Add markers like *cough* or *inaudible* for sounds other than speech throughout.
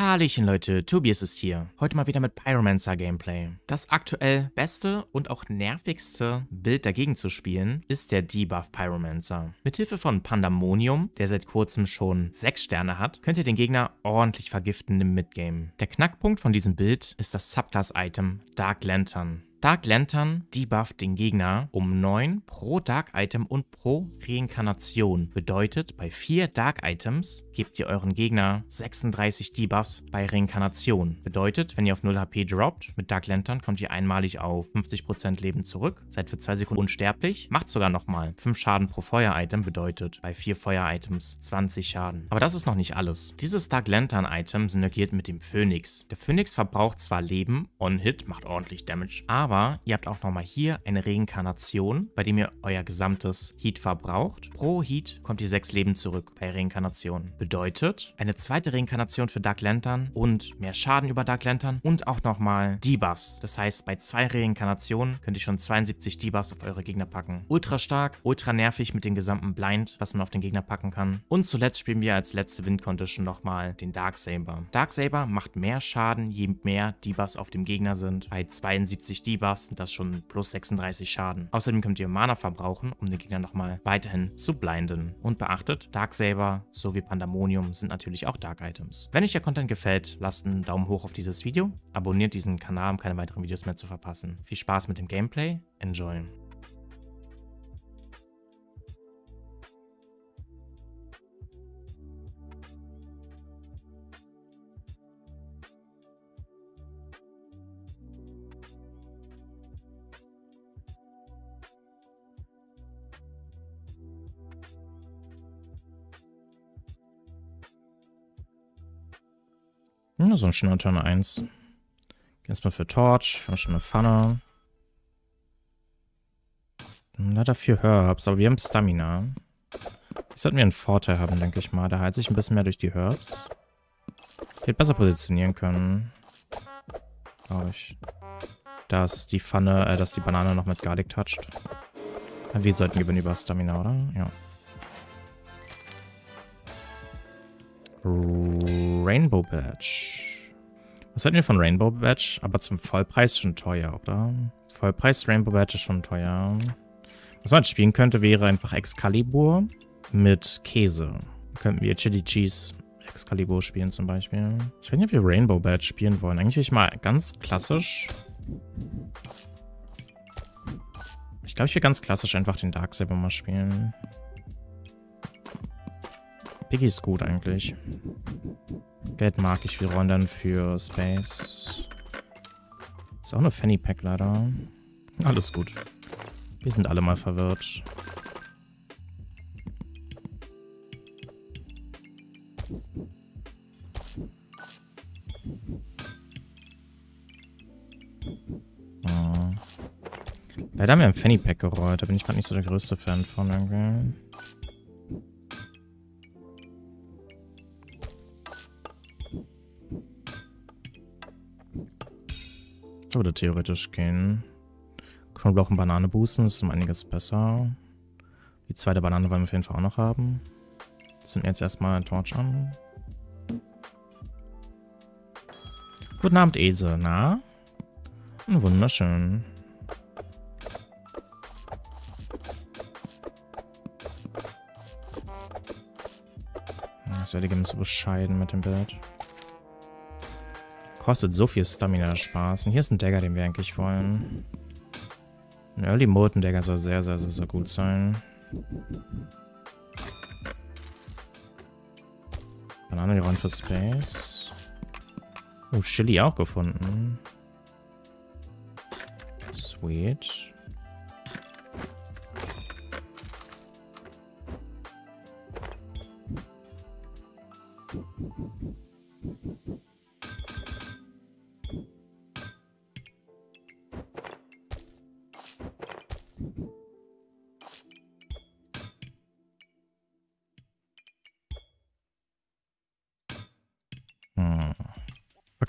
Hallöchen Leute, Tobias ist hier. Heute mal wieder mit Pyromancer Gameplay. Das aktuell beste und auch nervigste Bild dagegen zu spielen ist der Debuff Pyromancer. Mithilfe von Pandemonium, der seit kurzem schon 6 Sterne hat, könnt ihr den Gegner ordentlich vergiften im Midgame. Der Knackpunkt von diesem Bild ist das Subclass-Item Dark Lantern. Dark Lantern debufft den Gegner um 9 pro Dark Item und pro Reinkarnation. Bedeutet, bei 4 Dark Items gebt ihr euren Gegner 36 Debuffs bei Reinkarnation. Bedeutet, wenn ihr auf 0 HP droppt, mit Dark Lantern kommt ihr einmalig auf 50% Leben zurück, seid für 2 Sekunden unsterblich, macht sogar nochmal 5 Schaden pro Feuer-Item, bedeutet bei 4 Feuer-Items 20 Schaden. Aber das ist noch nicht alles. Dieses Dark Lantern-Item synergiert mit dem Phönix. Der Phönix verbraucht zwar Leben, On-Hit, macht ordentlich Damage, aber aber ihr habt auch nochmal hier eine Reinkarnation, bei dem ihr euer gesamtes Heat verbraucht. Pro Heat kommt ihr 6 Leben zurück bei Reinkarnation. Bedeutet, eine zweite Reinkarnation für Dark Lantern und mehr Schaden über Dark Lantern und auch nochmal Debuffs. Das heißt, bei zwei Reinkarnationen könnt ihr schon 72 Debuffs auf eure Gegner packen. Ultra stark, ultra nervig mit dem gesamten Blind, was man auf den Gegner packen kann. Und zuletzt spielen wir als letzte Win-Condition nochmal den Darksaber. Darksaber macht mehr Schaden, je mehr Debuffs auf dem Gegner sind. Bei 72 Debuffs Debuffs sind das schon plus 36 Schaden. Außerdem könnt ihr Mana verbrauchen, um den Gegner nochmal weiterhin zu blinden. Und beachtet, Darksaber sowie Pandemonium sind natürlich auch Dark Items. Wenn euch der Content gefällt, lasst einen Daumen hoch auf dieses Video, abonniert diesen Kanal, um keine weiteren Videos mehr zu verpassen. Viel Spaß mit dem Gameplay, enjoy! Ja, so ein schöner Turn 1. Erstmal für Torch, haben schon eine Pfanne. Leider vier Herbs, aber wir haben Stamina. Jetzt sollten wir einen Vorteil haben, denke ich mal. Der heilt sich ein bisschen mehr durch die Herbs. Ich hätte besser positionieren können. Glaube ich. Dass die Pfanne, äh, dass die Banane noch mit Garlic toucht. Wir sollten gewinnen über Stamina, oder? Ja. Rainbow Badge. Was hatten wir von Rainbow Badge? Aber zum Vollpreis schon teuer, oder? Vollpreis Rainbow Badge ist schon teuer. Was man spielen könnte, wäre einfach Excalibur mit Käse. Könnten wir Chili Cheese Excalibur spielen zum Beispiel. Ich weiß nicht, ob wir Rainbow Badge spielen wollen. Eigentlich will ich mal ganz klassisch... Ich glaube, ich will ganz klassisch einfach den Darksaber mal spielen. Piggy ist gut eigentlich. Geld mag ich. Wir rollen dann für Space. Ist auch eine Fanny Pack leider. Alles gut. Wir sind alle mal verwirrt. Oh. Leider haben wir ein Fanny Pack gerollt. Da bin ich gerade nicht so der größte Fan von irgendwie. Würde theoretisch gehen. Knoblauch und Banane boosten, das ist um einiges besser. Die zweite Banane wollen wir auf jeden Fall auch noch haben. Zünden jetzt erstmal ein Torch an. Guten Abend, Ese. Na? Wunderschön. Das werde ich so bescheiden mit dem Bild. Kostet so viel Stamina-Spaß. Und hier ist ein Dagger, den wir eigentlich wollen. Ein Early Molten Dagger soll sehr, sehr, sehr, sehr gut sein. Banane, die für Space. Oh, Chili auch gefunden. Sweet.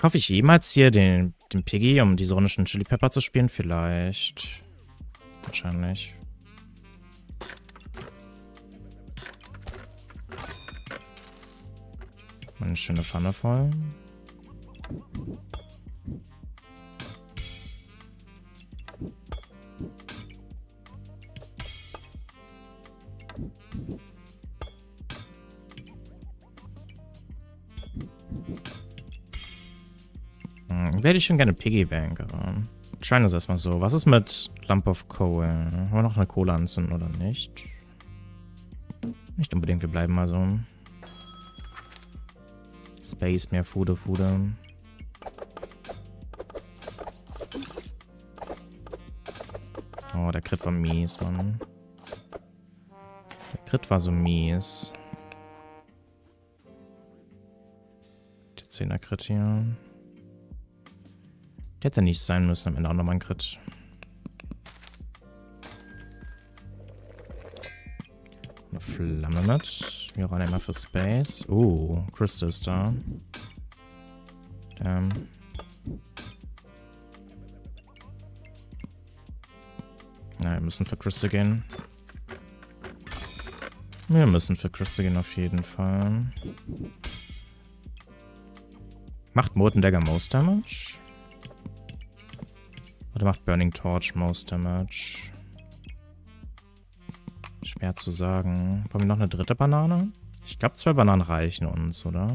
Verkaufe ich jemals hier den, den Piggy, um diese ironischen Chili Pepper zu spielen? Vielleicht. Wahrscheinlich. Eine schöne Pfanne voll. Wäre ich schon gerne Piggybank, aber... Schein ist erstmal so. Was ist mit Lump of Coal? Wollen wir noch eine Kohle anzünden oder nicht? Nicht unbedingt, wir bleiben mal so. Space, mehr Fude, Fude. Oh, der Crit war mies, Mann. Der Crit war so mies. Der 10er Crit hier. Der hätte nicht sein müssen, am Ende auch nochmal ein Crit. Eine Flamme mit. Wir rein einmal für Space. Oh, Crystal ist da. Damn. Na, wir müssen für Crystal gehen. Wir müssen für Crystal gehen auf jeden Fall. Macht Molten Dagger most Damage? Oder macht Burning Torch most Damage? Schwer zu sagen. Wollen wir noch eine dritte Banane? Ich glaube, zwei Bananen reichen uns, oder?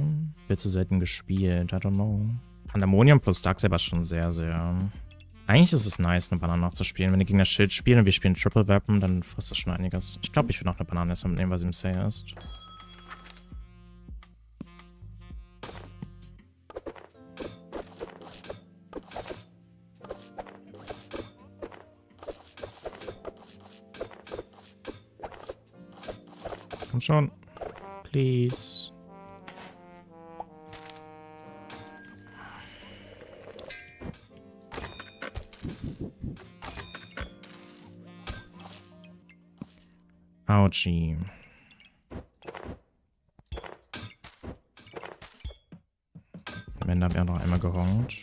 Wird zu selten gespielt. I don't know. Pandemonium plus Darksaber ist schon sehr, sehr... Eigentlich ist es nice, eine Banane noch zu spielen. Wenn die Gegner Schild spielen und wir spielen Triple Weapon, dann frisst das schon einiges. Ich glaube, ich will noch eine Banane erstmal mitnehmen, weil sie im Say ist. Komm schon. Please. Ouchie. Ende haben wir noch einmal gehongt.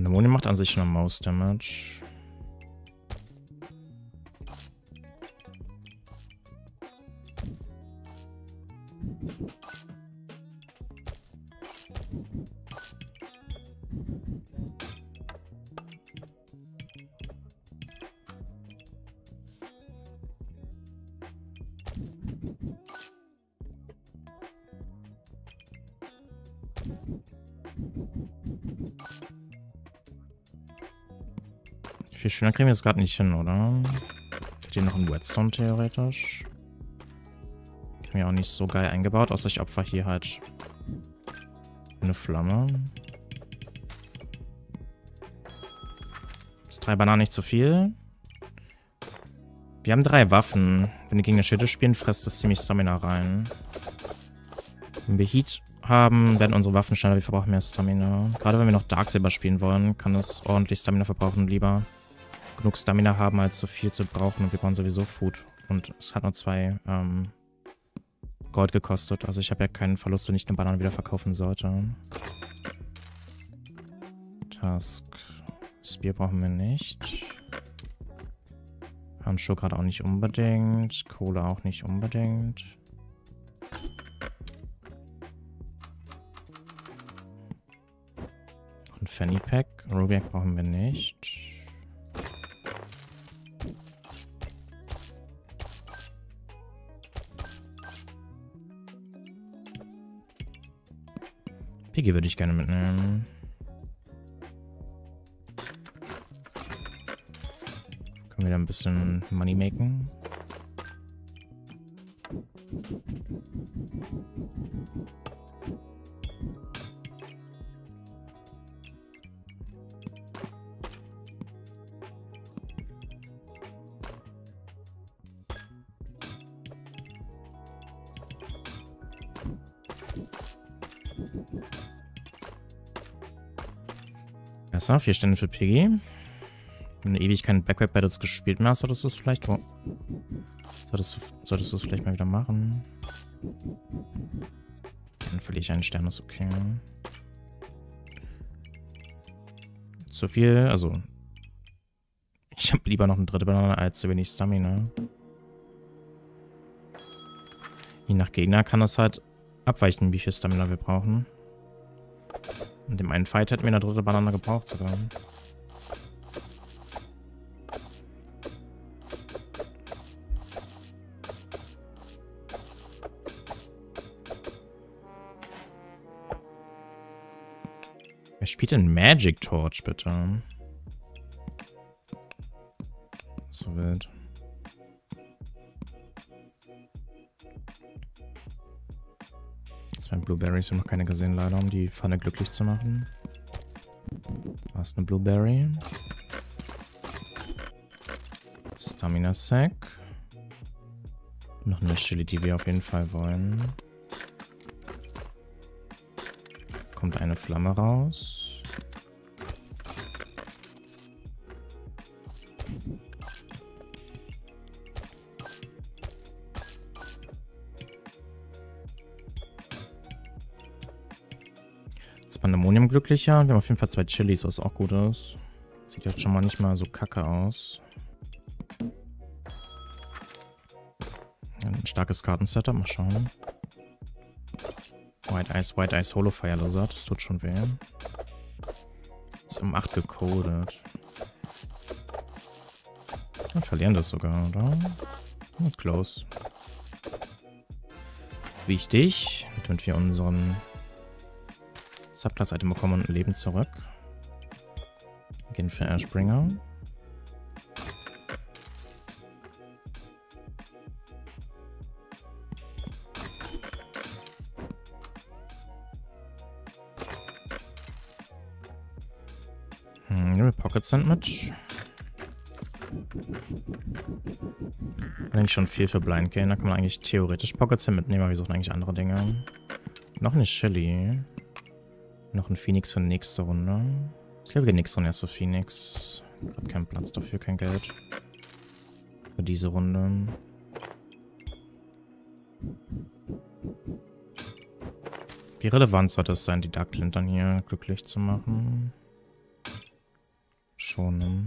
Pandemonium macht an sich schon Maus Damage. Schöner kriegen wir das gerade nicht hin, oder? Hat hier noch ein Whetstone theoretisch? Kriegen wir auch nicht so geil eingebaut, außer ich opfer hier halt eine Flamme. Ist drei Bananen nicht zu viel? Wir haben drei Waffen. Wenn wir gegen eine Schilde spielen, frisst das ziemlich Stamina rein. Wenn wir Heat haben, werden unsere Waffen schneller, wir verbrauchen mehr Stamina. Gerade wenn wir noch Darksaber spielen wollen, kann das ordentlich Stamina verbrauchen, lieber genug Stamina haben, als so viel zu brauchen. Und wir brauchen sowieso Food. Und es hat nur zwei ähm, Gold gekostet. Also ich habe ja keinen Verlust, wenn ich eine Banane wieder verkaufen sollte. Task. Spear brauchen wir nicht. Handschuh gerade auch nicht unbedingt. Kohle auch nicht unbedingt. Und Fanny Pack. Rubiak brauchen wir nicht. Piggy würde ich gerne mitnehmen. Können wir da ein bisschen Money machen? Besser, vier Stände für Piggy. Wenn du ewig keine Backward Battles gespielt mehr hast, solltest du es vielleicht... Oh. Solltest du, solltest vielleicht mal wieder machen. Dann verliere ich einen Stern, ist okay. Zu viel, also... Ich habe lieber noch eine dritte Banane als zu wenig Stamina. Je nach Gegner kann das halt abweichen, wie viel Stamina wir brauchen. In dem einen Fight hätten wir eine dritte Banane gebraucht sogar. Wer spielt denn Magic Torch, bitte? So wild. Blueberries, wir haben noch keine gesehen leider, um die Pfanne glücklich zu machen. Da ist eine Blueberry. Stamina Sack. Noch eine Chili, die wir auf jeden Fall wollen. Kommt eine Flamme raus. Glücklicher. Wir haben auf jeden Fall zwei Chilis, was auch gut ist. Sieht jetzt schon mal nicht mal so kacke aus. Ein starkes Kartensetup, mal schauen. White Ice, White Ice Holo Fire Lizard, das tut schon weh. Ist um 8 gecodet. Wir verlieren das sogar, oder? Not close. Wichtig, damit wir unseren Subclass-Item bekommen und ein Leben zurück. Gehen für Ashbringer. Hm, nehmen wir Pocket Sand mit. Eigentlich schon viel für Blind Gain. Da kann man eigentlich theoretisch Pocket Sand mitnehmen, aber wir suchen eigentlich andere Dinge. Noch eine Shelly. Noch ein Phoenix für nächste Runde. Ich glaube, gehen nächste Runde erst für Phoenix. Gerade keinen Platz dafür, kein Geld. Für diese Runde. Wie relevant sollte es sein, die Dark Lantern hier glücklich zu machen? Schon.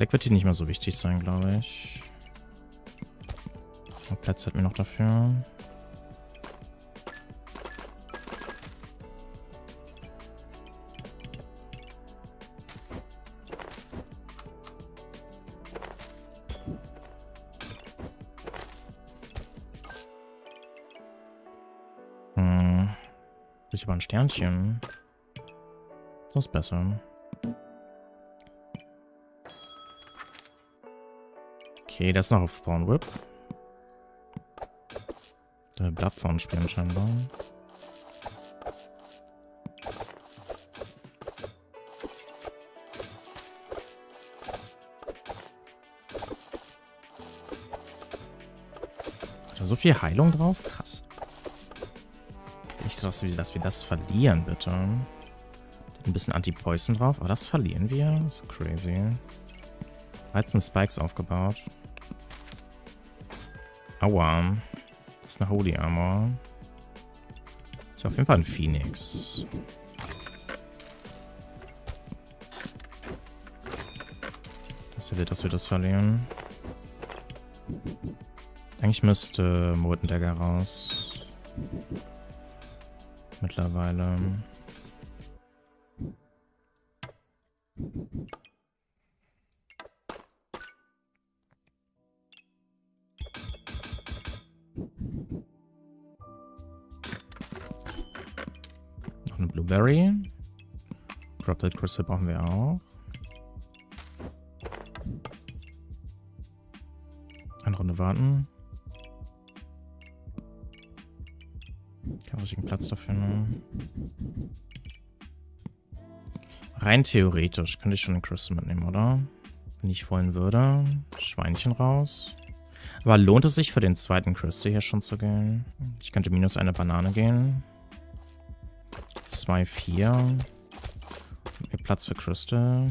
Alec wird hier nicht mehr so wichtig sein, glaube ich. Platz hat mir noch dafür. Hm. Ich aber ein Sternchen. Das ist besser. Okay, das ist noch auf Thorn Whip. Der Bloodthorn spielen scheinbar. Da so viel Heilung drauf? Krass. Dass wir, dass wir das verlieren, bitte. Ein bisschen Anti-Poison drauf, aber das verlieren wir. Das ist crazy. 13 Spikes aufgebaut. Aua. Das ist eine Holy Armor. Ist auf jeden Fall ein Phoenix. Das wird, dass wir das verlieren. Eigentlich müsste Molten Dagger raus. Mittlerweile. Droplet Crystal brauchen wir auch. Eine Runde warten. Keinen richtigen Platz dafür, ne? Rein theoretisch könnte ich schon den Crystal mitnehmen, oder? Wenn ich wollen würde. Schweinchen raus. Aber lohnt es sich für den zweiten Crystal hier schon zu gehen? Ich könnte minus eine Banane gehen. 2, 4. Platz für Crystal.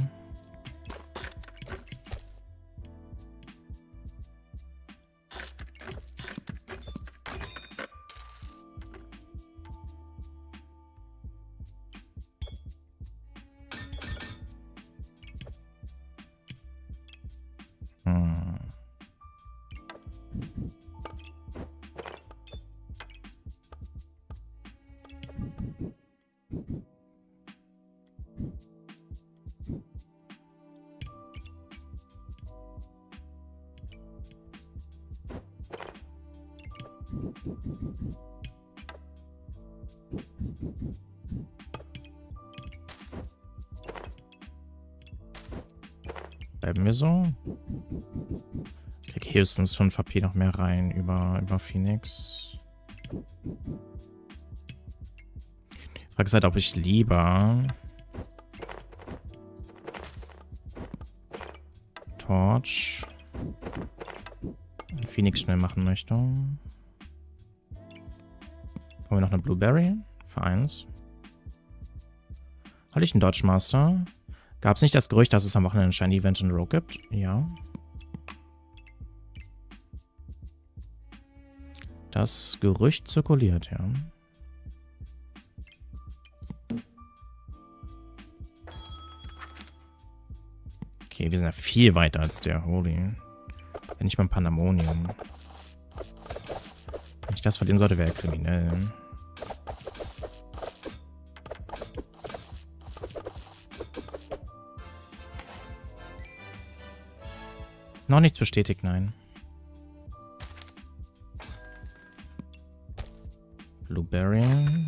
Höchstens 5 HP noch mehr rein über, über Phoenix. Ich frage halt, ob ich lieber Torch Phoenix schnell machen möchte. Wollen wir noch eine Blueberry? Für eins. Hatte ich einen Dodge Master? Gab es nicht das Gerücht, dass es am Wochenende ein Shiny Event in Rogue gibt? Ja. Das Gerücht zirkuliert, ja. Okay, wir sind ja viel weiter als der. Holy. Wenn nicht mal ein Pandemonium. Wenn ich das verlieren sollte, wäre er kriminell. Noch nichts bestätigt, nein. Blueberry.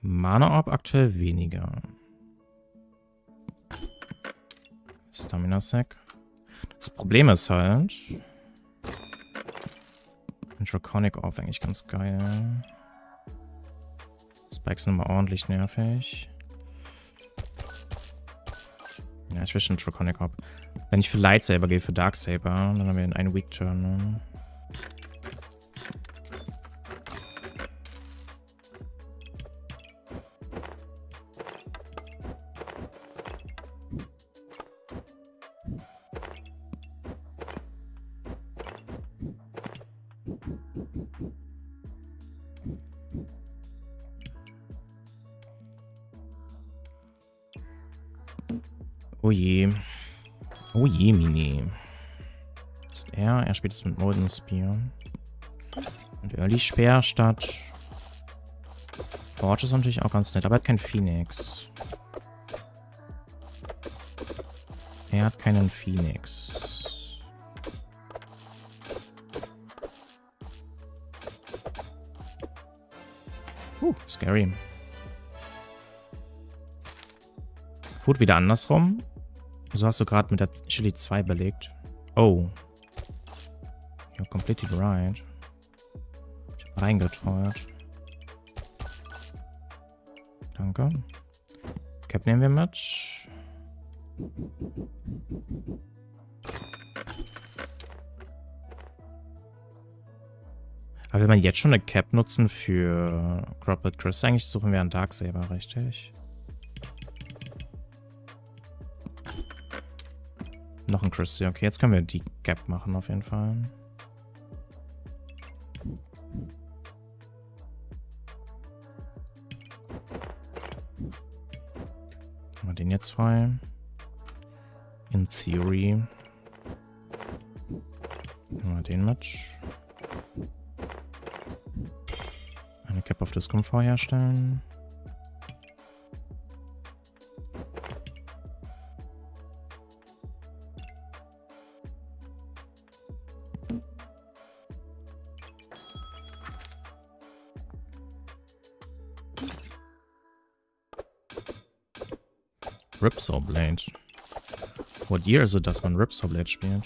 Mana Orb aktuell weniger. Stamina Sack. Das Problem ist halt... Ein Draconic Orb eigentlich ganz geil. Spikes sind immer ordentlich nervig. Ja, ich will schon Draconic Orb. Wenn ich für Lightsaber gehe, für Darksaber, dann haben wir einen Weak Turn. Ne? Spielt jetzt mit Molten Spear. Und Early Speer statt. Forge ist natürlich auch ganz nett, aber er hat keinen Phoenix. Er hat keinen Phoenix. Uh, scary. Food wieder andersrum. So hast du gerade mit der Chili 2 belegt. Oh. You're completely right. Ich hab reingeteuert. Danke. Cap nehmen wir mit. Aber wenn wir jetzt schon eine Cap nutzen für Croplet Chris, eigentlich suchen wir einen Darksaber, richtig? Noch ein Christy. Okay, jetzt können wir die Gap machen auf jeden Fall. Den jetzt frei? In Theory. Nehmen wir den mit. Eine Cap of Discomfort herstellen. Ripsaw Blade. What year is it, dass man Ripsaw Blade spielt?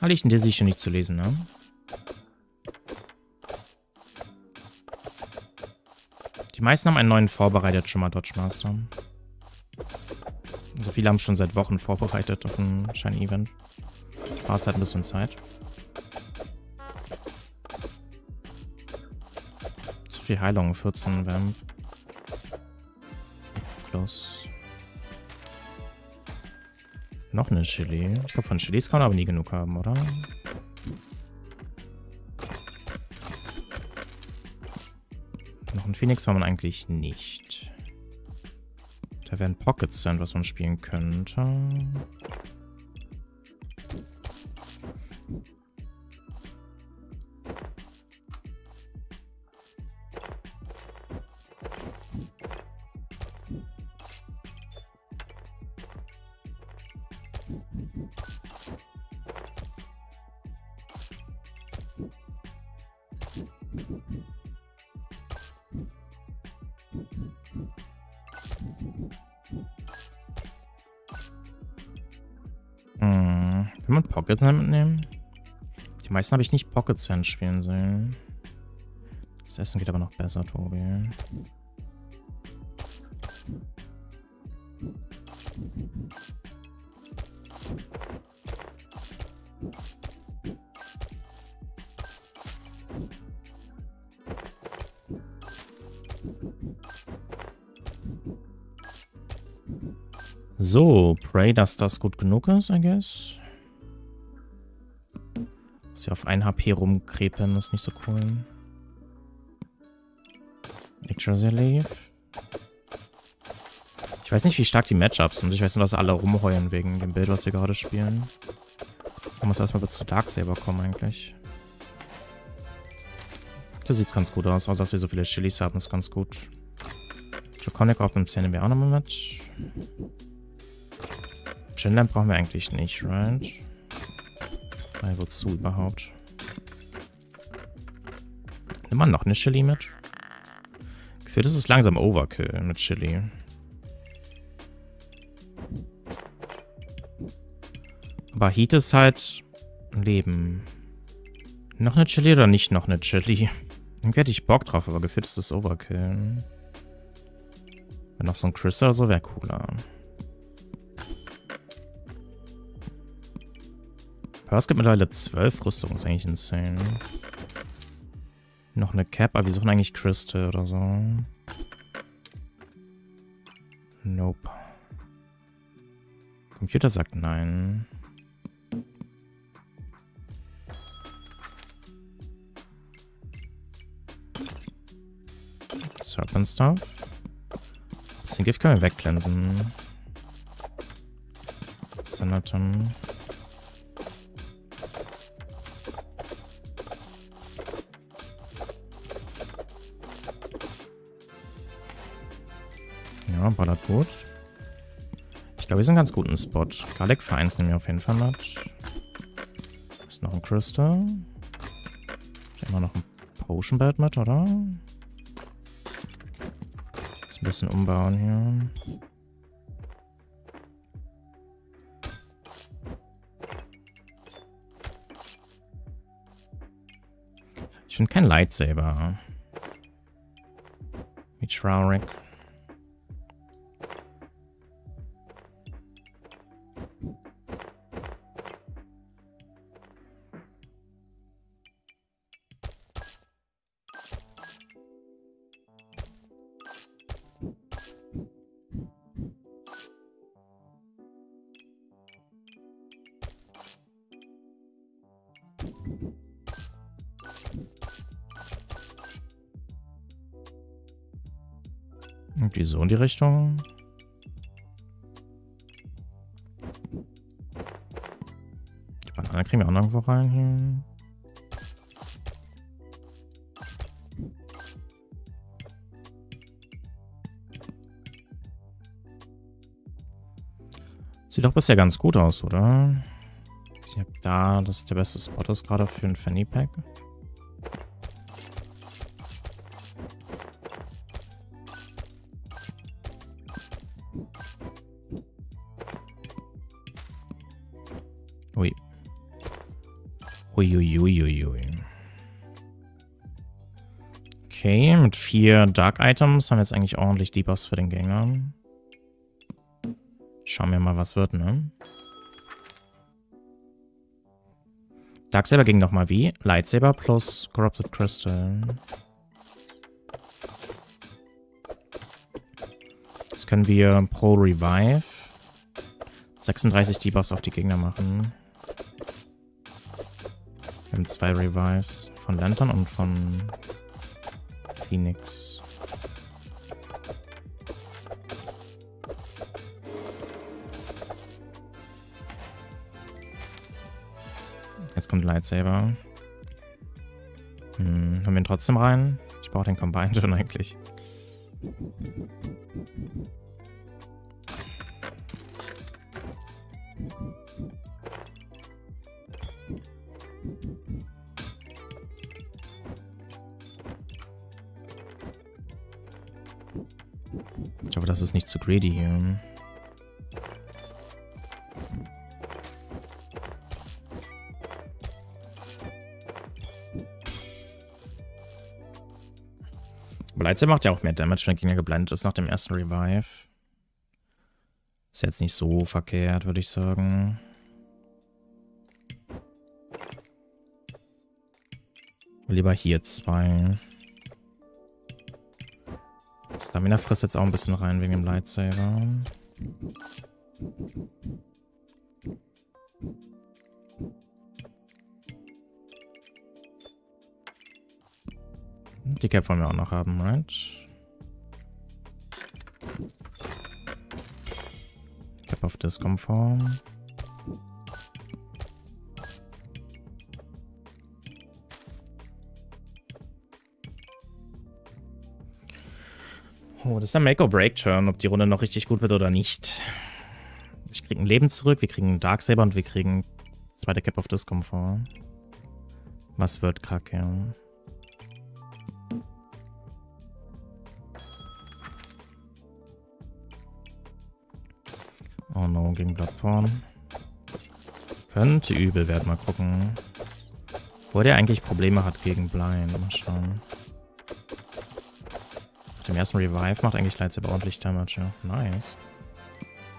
Ah, liegt in der sicher nicht zu lesen, ne? Die meisten haben einen neuen vorbereitet, schon mal Dodge Master. Also viele haben schon seit Wochen vorbereitet auf ein Shiny-Event. Es halt ein bisschen Zeit. Zu viel Heilung, 14 Vamp. Close. Noch eine Chili. Ich glaube, von Chilis kann man aber nie genug haben, oder? Noch ein Phoenix war man eigentlich nicht. Da wären Pockets sein, was man spielen könnte. Will man Pocket Sand mitnehmen? Die meisten habe ich nicht Pocket Sand spielen sehen. Das Essen geht aber noch besser, Tobi. So, pray, dass das gut genug ist, I guess. Auf 1 HP rumkrepen, ist nicht so cool. Yggdrasil Leaf. Ich weiß nicht, wie stark die Matchups sind. Ich weiß nur, dass alle rumheulen wegen dem Bild, was wir gerade spielen. Man muss erstmal kurz zu Darksaber kommen, eigentlich. Da sieht's ganz gut aus. Außer, dass wir so viele Chilis haben, ist ganz gut. Draconic auf dem Szene wir auch nochmal mit. Chinlamp brauchen wir eigentlich nicht, right? Weil wozu überhaupt? Nimm mal noch eine Chili mit. Gefühlt ist es langsam Overkill mit Chili. Aber Heat ist halt Leben. Noch eine Chili oder nicht noch eine Chili? Irgendwie hätte ich Bock drauf, aber gefühlt ist es Overkill. Wenn noch so ein Crystal oder so wäre cooler. Pearls gibt mittlerweile 12 Rüstungen, ist eigentlich insane. Noch eine Cap, aber wir suchen eigentlich Crystal oder so. Nope. Computer sagt nein. Serpent Stuff. Bisschen Gift können wir wegglänzen. Senaton. Ballert gut. Ich glaube, wir sind ganz gut im Spot. Galek Vereins nehmen wir auf jeden Fall mit. Ist noch ein Crystal. Ich immer noch ein Potion Belt mit, oder? Ist ein bisschen umbauen hier. Ich finde kein Lightsaber. Mit Shraurik. Irgendwie so in die Richtung. Die Banane kriegen wir auch noch irgendwo rein hier. Sieht doch bisher ganz gut aus, oder? Ich habe da, das ist der beste Spot ist gerade für ein Fanny Pack. Uiuiuiui. Okay, mit vier Dark Items haben wir jetzt eigentlich ordentlich Debuffs für den Gänger. Schauen wir mal, was wird, ne? Darksaber ging nochmal wie? Lightsaber plus Corrupted Crystal. Jetzt können wir pro Revive 36 Debuffs auf die Gegner machen. Wir haben zwei Revives von Lantern und von Phoenix. Jetzt kommt Lightsaber. Hm, haben wir ihn trotzdem rein? Ich brauche den Combined *laughs* schon eigentlich. Das ist nicht zu greedy hier. Lightsaber macht ja auch mehr Damage, wenn der Gegner geblendet ist nach dem ersten Revive. Ist jetzt nicht so verkehrt, würde ich sagen. Lieber hier zwei. Stamina frisst jetzt auch ein bisschen rein wegen dem Lightsaber. Die Cap wollen wir auch noch haben, right? Cap of Discomfort. Oh, das ist der Make-or-Break-Turn, ob die Runde noch richtig gut wird oder nicht. Ich krieg ein Leben zurück, wir kriegen einen Darksaber und wir kriegen zweite Cap of Discomfort. Was wird kacke? Oh no, gegen Bloodthorn. Könnte übel werden, mal gucken. Wo der eigentlich Probleme hat gegen Blind. Mal schauen. Nach dem ersten Revive macht eigentlich Lightsaber ordentlich Damage, ja. Nice.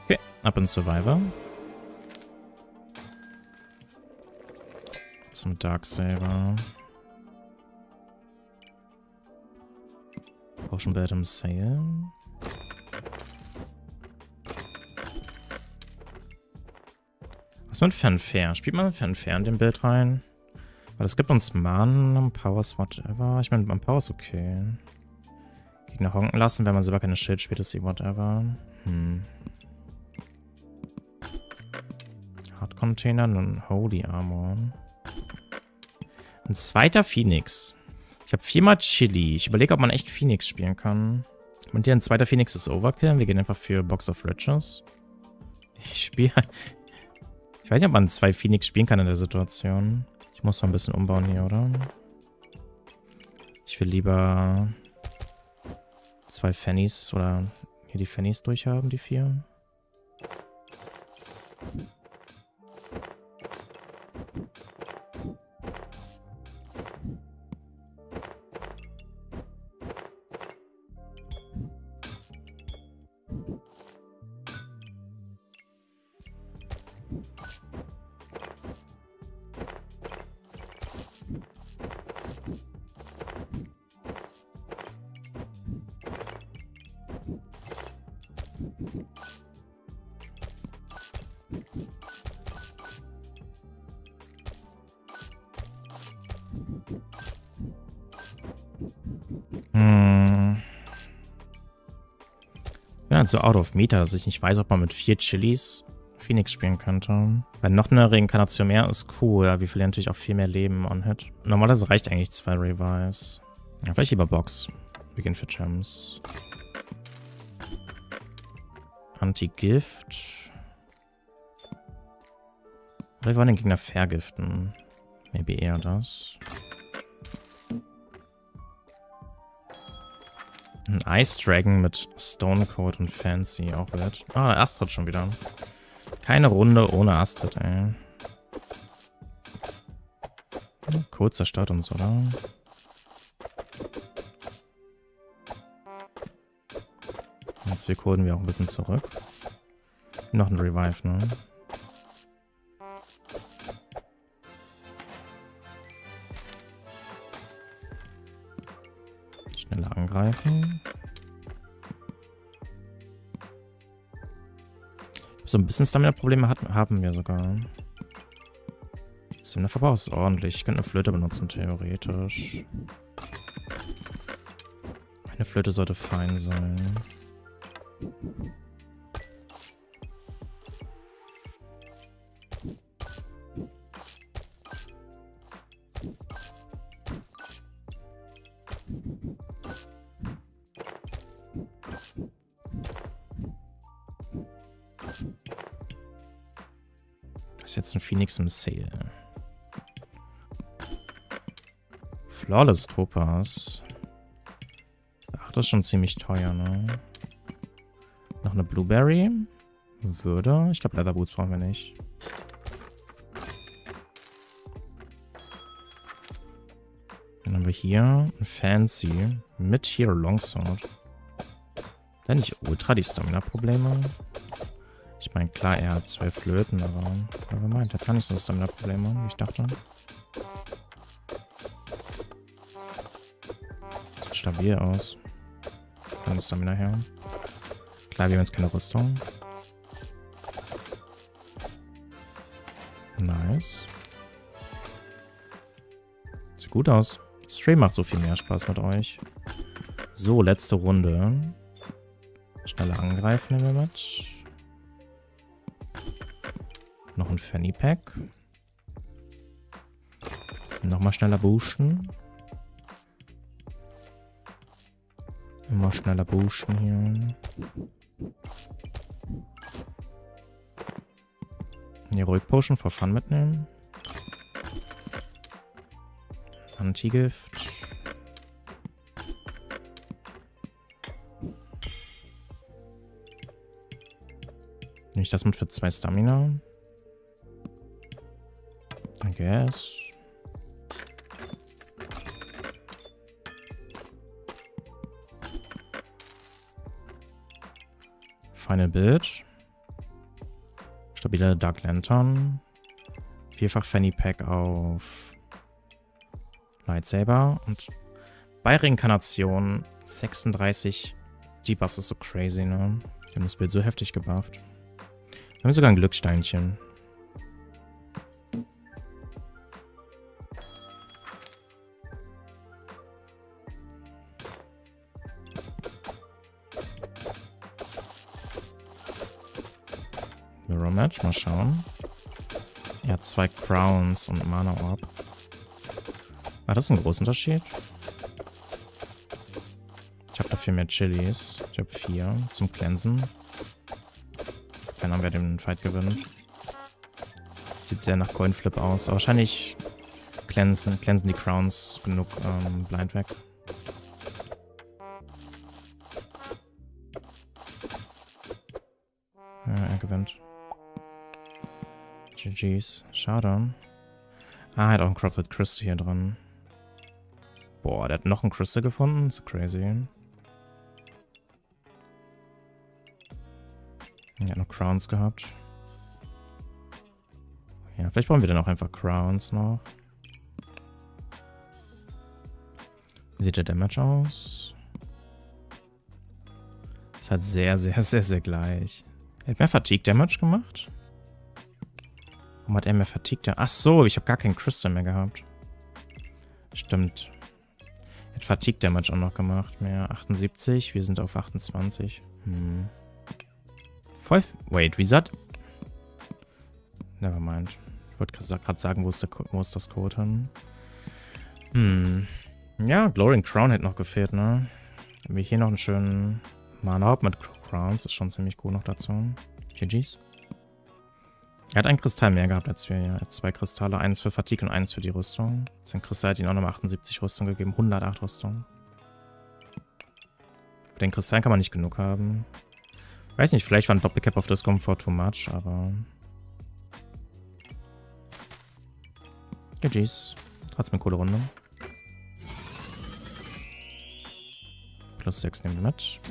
Okay, ab in Survivor. Zum Darksaber. Potion Bad im Sale. Was mit Fanfare? Spielt man Fanfare in dem Bild rein? Weil es gibt uns Man, Powers, whatever. Ich meine, Powers okay. Gegner honken lassen, wenn man selber keine Schild spielt, ist whatever. Hm. Hard Container und Holy Armor. Ein zweiter Phoenix. Ich habe viermal Chili. Ich überlege, ob man echt Phoenix spielen kann. Und hier ein zweiter Phoenix ist Overkill. Wir gehen einfach für Box of Riches. Ich spiele *laughs* ich weiß nicht, ob man zwei Phoenix spielen kann in der Situation. Ich muss noch ein bisschen umbauen hier, oder? Ich will lieber zwei Fannies oder hier die Fannies durchhaben, die vier. So out of meter, dass ich nicht weiß, ob man mit vier Chilis Phoenix spielen könnte. Weil noch eine Reinkarnation mehr ist cool, ja, wie viel natürlich auch viel mehr Leben on Hit. Normalerweise reicht eigentlich zwei Revives. Ja, vielleicht lieber Box. Wir gehen für Gems. Anti-Gift. Oder wir wollen den Gegner vergiften. Maybe eher das. Ein Ice Dragon mit Stone Cold und Fancy auch wert. Ah, Astrid schon wieder. Keine Runde ohne Astrid, ey. Code zerstört uns, oder? Jetzt wir coden wir auch ein bisschen zurück. Noch ein Revive, ne? Angreifen. So ein bisschen Stamina-Probleme haben wir sogar. Stamina-Verbrauch ist ordentlich. Ich könnte eine Flöte benutzen, theoretisch. Eine Flöte sollte fein sein. Jetzt ein Phoenix im Sale. Flawless Topaz. Ach, das ist schon ziemlich teuer, ne? Noch eine Blueberry. Würde. Ich glaube, Leather Boots brauchen wir nicht. Dann haben wir hier ein Fancy mit hier Longsword. Dann nicht ultra die Stamina-Probleme. Meine, klar, er hat zwei Flöten, aber wer meint, er gar nicht so Stamina-Probleme, wie ich dachte. Sieht stabil aus. Von der Stamina her. Klar, wir haben jetzt keine Rüstung. Nice. Sieht gut aus. Stream macht so viel mehr Spaß mit euch. So, letzte Runde. Schneller angreifen nehmen wir ein Fanny Pack. Nochmal schneller boosten. Immer schneller boosten hier. Die Ruhig Potion for Fun mitnehmen. Antigift. Nehme ich das mit für zwei Stamina? Guess. Final Bild. Stabile Dark Lantern. Vierfach Fanny Pack auf Lightsaber. Und bei Reinkarnation 36 Debuffs ist so crazy, ne? Wir haben das Bild so heftig gebufft. Wir haben sogar ein Glückssteinchen. Mirror Match, mal schauen. Er hat zwei Crowns und Mana Orb. Ah, das ist ein großer Unterschied. Ich habe dafür mehr Chilis. Ich habe vier zum Cleansen. Keine Ahnung, wer den Fight gewinnt. Sieht sehr nach Coinflip aus. Aber wahrscheinlich cleansen, cleansen die Crowns genug ähm, blind weg. GG's. Schade. Ah, er hat auch einen Corrupted Crystal hier drin. Boah, der hat noch einen Crystal gefunden. Das ist crazy. Er hat noch Crowns gehabt. Ja, vielleicht brauchen wir dann auch einfach Crowns noch. Wie sieht der Damage aus? Ist halt sehr, sehr, *laughs* sehr, sehr gleich. Er hat mehr Fatigue Damage gemacht? Warum hat er mehr Fatigue? Ach so, ich habe gar keinen Crystal mehr gehabt. Stimmt. Hat Fatigue Damage auch noch gemacht. Mehr 78. Wir sind auf 28. Hm. Voll. Wait, wie sagt. Nevermind. Ich wollte gerade sagen, wo ist, der, wo ist das Code hin? Hm. Ja, Glowing Crown hätte noch gefehlt, ne? Haben wir hier noch einen schönen Mana Hop mit Crowns. Ist schon ziemlich cool noch dazu. GG's. Er hat einen Kristall mehr gehabt als wir. Ja. Er hat zwei Kristalle. Eins für Fatigue und eins für die Rüstung. Sein Kristall hat ihm auch nochmal 78 Rüstung gegeben. 108 Rüstung. Für den Kristall kann man nicht genug haben. Weiß nicht, vielleicht war ein Doppelcap auf Discomfort too much, aber... GG's. Trotzdem eine coole Runde. Plus 6 nehmen wir mit.